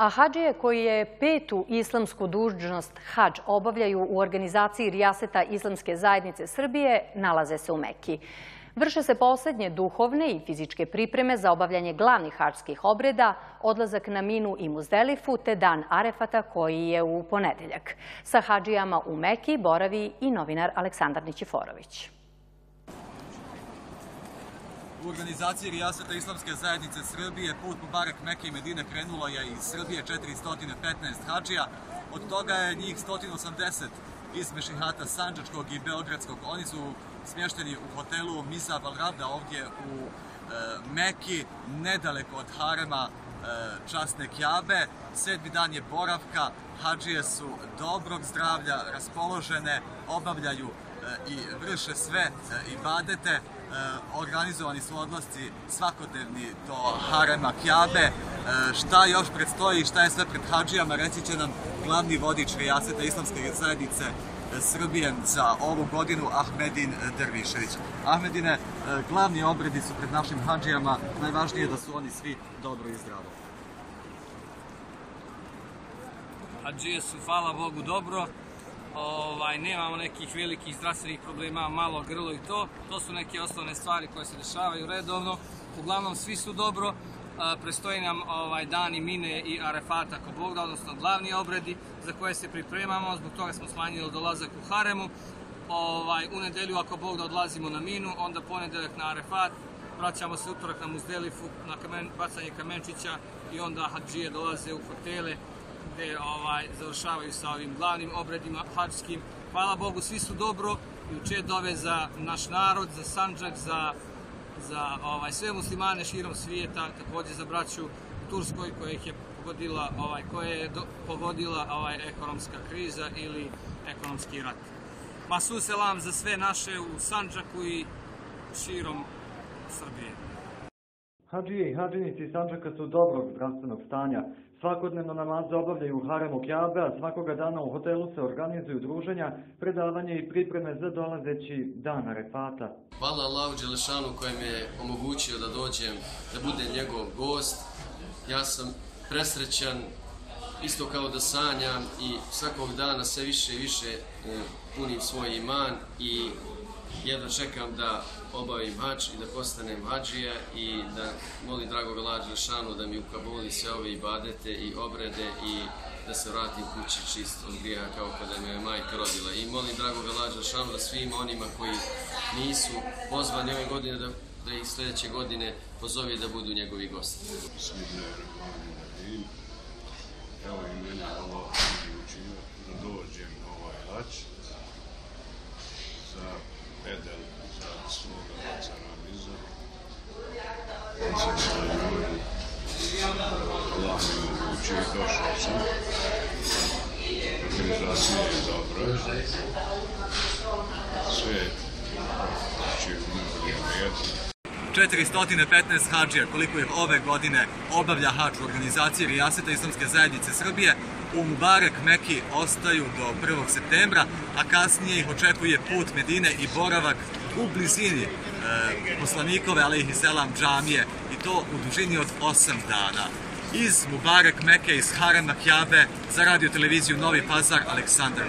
A hađije koji je petu islamsku dužnost hađ obavljaju u organizaciji Rijaseta Islamske zajednice Srbije nalaze se u Meki. Vrše se posljednje duhovne i fizičke pripreme za obavljanje glavnih hađskih obreda, odlazak na Minu i Muzdelifu te dan Arefata koji je u ponedeljak. Sa hađijama u Meki boravi i novinar Aleksandar Nićiforović. U organizaciji Rijaseta Islamske zajednice Srbije put Mubarak Mekke i Medine krenulo je iz Srbije 415 hađija, od toga je njih 180 iz Mešihata Sanđačkog i Beogradskog. Oni su smješteni u hotelu Misa Valravda ovdje u e, Meki, nedaleko od harema e, časne kjabe. Sedmi dan je boravka, hađije su dobrog zdravlja, raspoložene, obavljaju i vrše sve e, i badete. E, organizovani su odlasci svakodnevni do Harema Kjabe. E, šta još predstoji, šta je sve pred hađijama, reći će nam glavni vodič Rijaseta Islamske zajednice e, Srbije za ovu godinu Ahmedin Dervišević. Ahmedine, glavni obredi su pred našim hađijama, najvažnije je da su oni svi dobro i zdravo. Hađije su, hvala Bogu, dobro ovaj, nemamo nekih velikih zdravstvenih problema, malo grlo i to. To su neke osnovne stvari koje se dešavaju redovno. Uglavnom svi su dobro, prestoji nam ovaj, dani Mine i Arefata ako Bog da, odnosno glavni obredi za koje se pripremamo, zbog toga smo smanjili dolazak u Haremu. Ovaj, u nedelju ako Bog da odlazimo na Minu, onda ponedeljak na Arefat, vraćamo se utorak na Muzdelifu, na kamen, bacanje kamenčića i onda hađije dolaze u hotele gde ovaj, završavaju sa ovim glavnim obredima hađskim. Hvala Bogu, svi su dobro i uče dove za naš narod, za Sanđak, za, za ovaj, sve muslimane širom svijeta, također za braću u Turskoj koja ih je pogodila, ovaj, koja je do, pogodila ovaj, ekonomska kriza ili ekonomski rat. Masu selam za sve naše u Sanđaku i širom Srbije. Hadžije i hađinici Sanđaka su dobrog zdravstvenog stanja. Svakodnevno namaze obavljaju u haremu Kjabe, a svakoga dana u hotelu se organizuju druženja, predavanje i pripreme za dolazeći dan Arefata. Hvala Allahu Đelešanu kojem je omogućio da dođem, da budem njegov gost. Ja sam presrećan, isto kao da sanjam i svakog dana sve više i više e, punim svoj iman i jedva čekam da obavim hađ i da postanem hađija i da molim dragog Allah Đelšanu da mi ukabuli sve ove ibadete i obrede i da se vratim kući čist od grija kao kada me je majka rodila. I molim dragog Allah Đelšanu da svim onima koji nisu pozvani ove godine da, da ih sljedeće godine pozove da budu njegovi gosti. Evo i mene Allah učinio da dođem na ovaj hač za pedel za svoga oca Ramiza. On se sa ljudi. Allah mi omogućio i došao sam. Organizacija je dobra. Sve je znači u najboljem redu. 415 hađija koliko ih ove godine obavlja hađ u organizaciji Rijaseta Islamske zajednice Srbije u Mubarak Meki ostaju do 1. septembra, a kasnije ih očekuje put Medine i boravak u blizini e, poslanikove, ali ih selam džamije i to u dužini od 8 dana. Iz Mubarak Meke, iz Harema Kjabe, za radio televiziju Novi Pazar, Aleksandar.